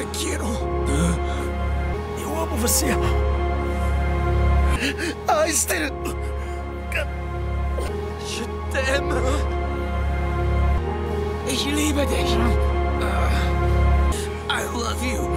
te Takiro. Eu amo você. Aister. Je t'aime. Ich liebe dich. I love you.